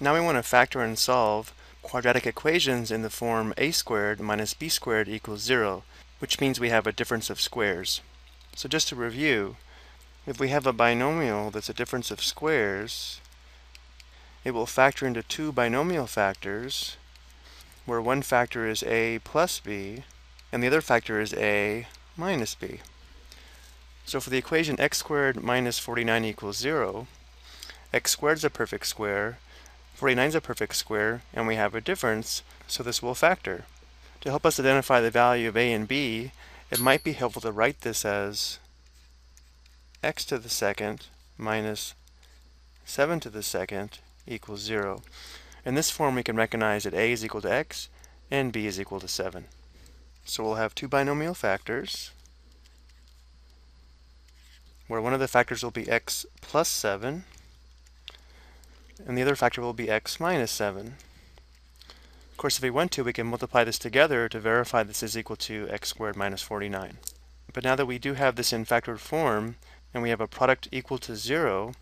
Now we want to factor and solve quadratic equations in the form a squared minus b squared equals 0, which means we have a difference of squares. So just to review, if we have a binomial that's a difference of squares, it will factor into two binomial factors, where one factor is a plus b, and the other factor is a minus b. So for the equation x squared minus 49 equals 0, x squared is a perfect square, 49 is a perfect square, and we have a difference, so this will factor. To help us identify the value of a and b, it might be helpful to write this as x to the second minus 7 to the second equals 0. In this form, we can recognize that a is equal to x and b is equal to 7. So we'll have two binomial factors, where one of the factors will be x plus 7, and the other factor will be x minus 7. Of course, if we want to, we can multiply this together to verify this is equal to x squared minus 49. But now that we do have this in factored form, and we have a product equal to 0,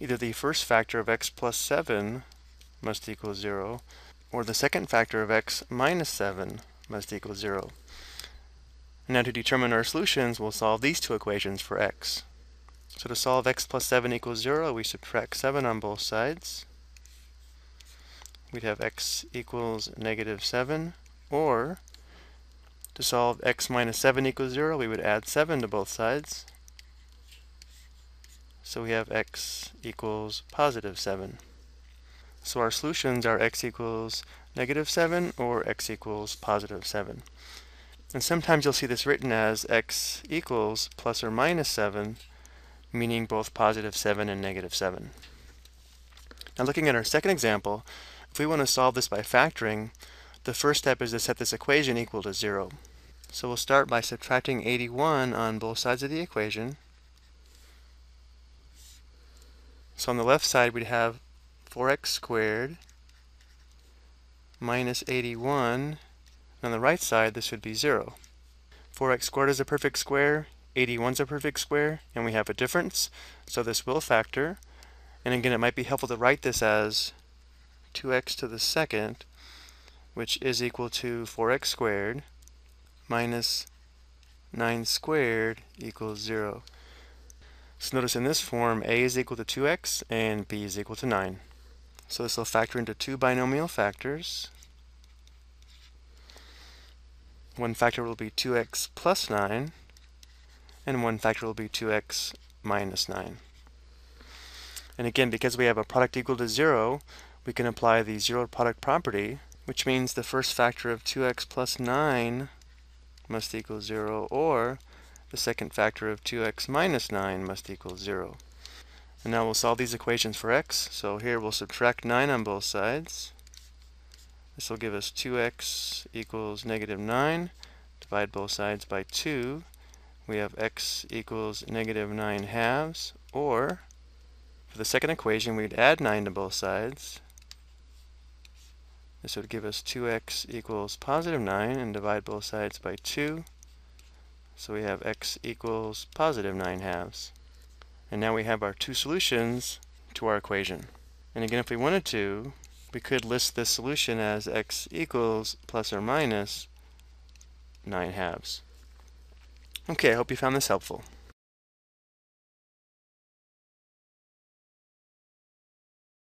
either the first factor of x plus 7 must equal 0, or the second factor of x minus 7 must equal 0. now to determine our solutions, we'll solve these two equations for x. So to solve x plus 7 equals 0, we subtract 7 on both sides. We'd have x equals negative 7, or to solve x minus 7 equals 0, we would add 7 to both sides. So we have x equals positive 7. So our solutions are x equals negative 7 or x equals positive 7. And sometimes you'll see this written as x equals plus or minus 7, meaning both positive 7 and negative 7. Now looking at our second example, if we want to solve this by factoring, the first step is to set this equation equal to 0. So we'll start by subtracting 81 on both sides of the equation. So on the left side, we'd have 4x squared minus 81. And On the right side, this would be 0. 4x squared is a perfect square, 81 is a perfect square, and we have a difference, so this will factor. And again, it might be helpful to write this as 2x to the second, which is equal to 4x squared minus 9 squared equals 0. So notice in this form, a is equal to 2x and b is equal to 9. So this will factor into two binomial factors. One factor will be 2x plus 9, and one factor will be 2x minus 9. And again, because we have a product equal to 0, we can apply the zero product property, which means the first factor of 2x plus 9 must equal 0, or the second factor of 2x minus 9 must equal 0. And now we'll solve these equations for x. So here we'll subtract 9 on both sides. This will give us 2x equals negative 9. Divide both sides by 2. We have x equals negative 9 halves. Or, for the second equation, we'd add 9 to both sides. This would give us 2x equals positive 9 and divide both sides by 2. So we have x equals positive 9 halves. And now we have our two solutions to our equation. And again, if we wanted to, we could list this solution as x equals plus or minus 9 halves. Okay, I hope you found this helpful.